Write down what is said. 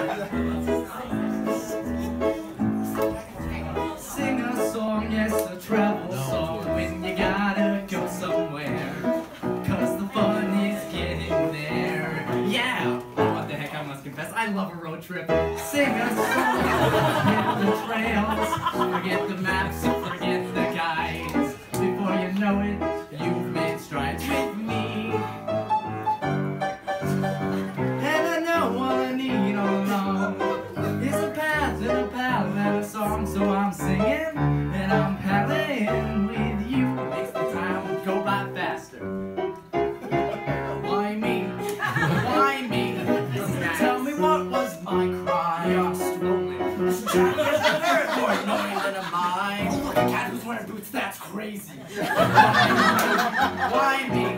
Sing a song, yes, a travel song when you gotta go somewhere. Cause the fun is getting there. Yeah! Oh, what the heck, I must confess, I love a road trip. Sing a song, forget the trails, forget the maps, I'm singing and I'm palling with you. Makes the time go by faster. Why me? Why me? Tell me what was my crime? I'm strolling. More annoying than a mine. Oh, look, a cat who's wearing boots. That's crazy.